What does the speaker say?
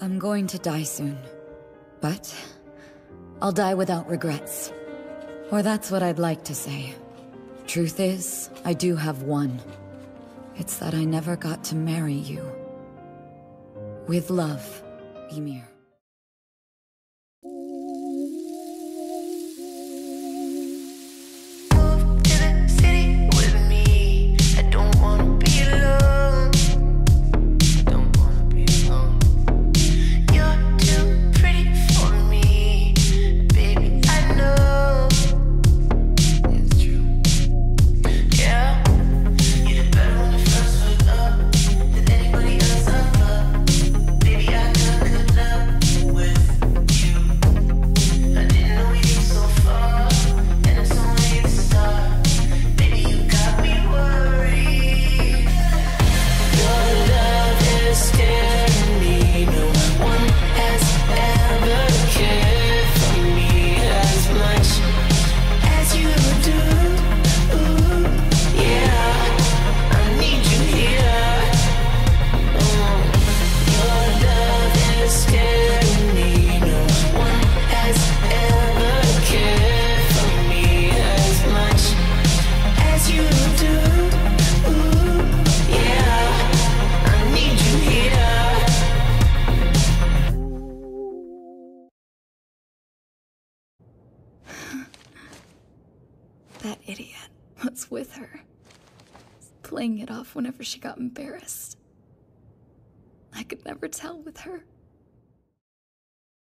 I'm going to die soon. But I'll die without regrets. Or that's what I'd like to say. Truth is, I do have one. It's that I never got to marry you. With love, Ymir. That idiot was with her, playing it off whenever she got embarrassed. I could never tell with her.